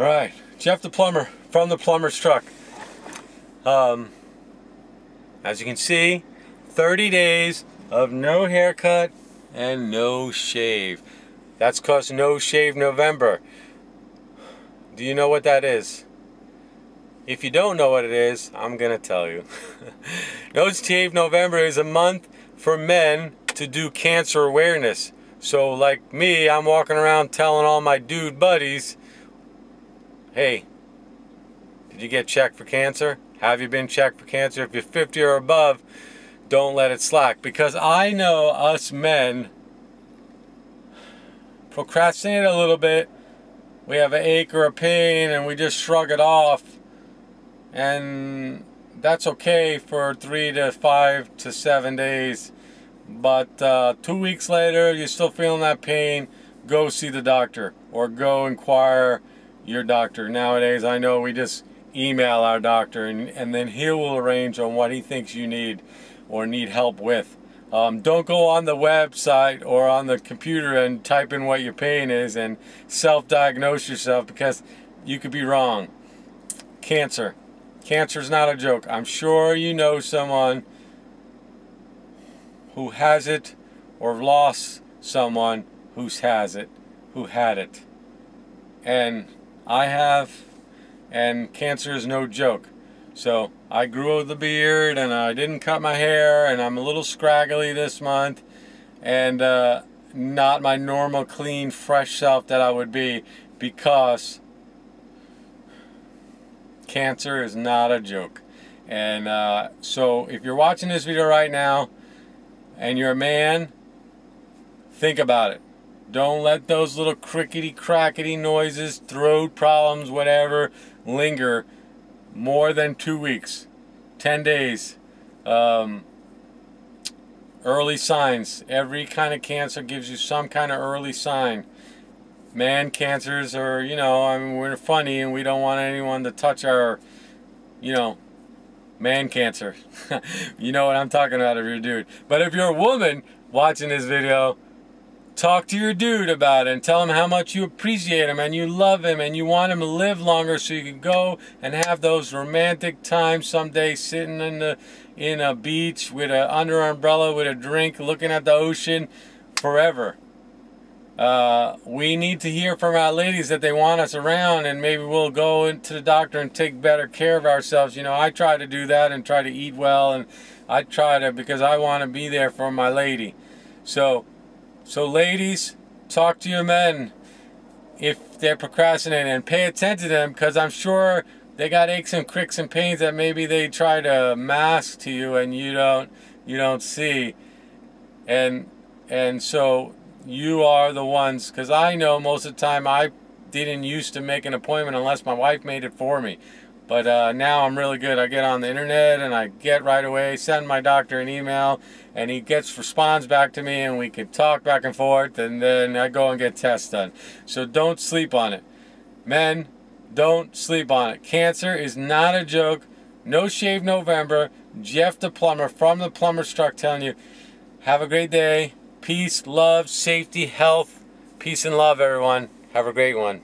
All right, Jeff the plumber from the plumber's truck. Um, as you can see, 30 days of no haircut and no shave. That's cause no shave November. Do you know what that is? If you don't know what it is, I'm gonna tell you. no shave November is a month for men to do cancer awareness. So like me, I'm walking around telling all my dude buddies, hey, did you get checked for cancer? Have you been checked for cancer? If you're 50 or above, don't let it slack. Because I know us men procrastinate a little bit. We have an ache or a pain and we just shrug it off. And that's okay for three to five to seven days. But uh, two weeks later, you're still feeling that pain, go see the doctor or go inquire your doctor. Nowadays, I know we just email our doctor and, and then he will arrange on what he thinks you need or need help with. Um, don't go on the website or on the computer and type in what your pain is and self-diagnose yourself because you could be wrong. Cancer. Cancer is not a joke. I'm sure you know someone who has it or lost someone who has it, who had it. And I have, and cancer is no joke. So I grew the beard and I didn't cut my hair and I'm a little scraggly this month and uh, not my normal clean fresh self that I would be because cancer is not a joke. And uh, so if you're watching this video right now and you're a man, think about it. Don't let those little crickety crackety noises, throat problems, whatever, linger more than two weeks, 10 days. Um, early signs. Every kind of cancer gives you some kind of early sign. Man cancers are, you know, I mean, we're funny and we don't want anyone to touch our, you know, man cancer. you know what I'm talking about if you're a dude. But if you're a woman watching this video, talk to your dude about it and tell him how much you appreciate him and you love him and you want him to live longer so you can go and have those romantic times someday sitting in the in a beach with a under umbrella with a drink looking at the ocean forever. Uh, we need to hear from our ladies that they want us around and maybe we'll go into the doctor and take better care of ourselves. You know I try to do that and try to eat well and I try to because I want to be there for my lady. So so ladies, talk to your men if they're procrastinating and pay attention to them because I'm sure they got aches and cricks and pains that maybe they try to mask to you and you don't you don't see. And and so you are the ones because I know most of the time I didn't used to make an appointment unless my wife made it for me. But uh, now I'm really good. I get on the internet and I get right away, send my doctor an email, and he gets responds back to me, and we can talk back and forth, and then I go and get tests done. So don't sleep on it, men. Don't sleep on it. Cancer is not a joke. No shave November. Jeff the plumber from the plumber's truck telling you, have a great day. Peace, love, safety, health. Peace and love, everyone. Have a great one.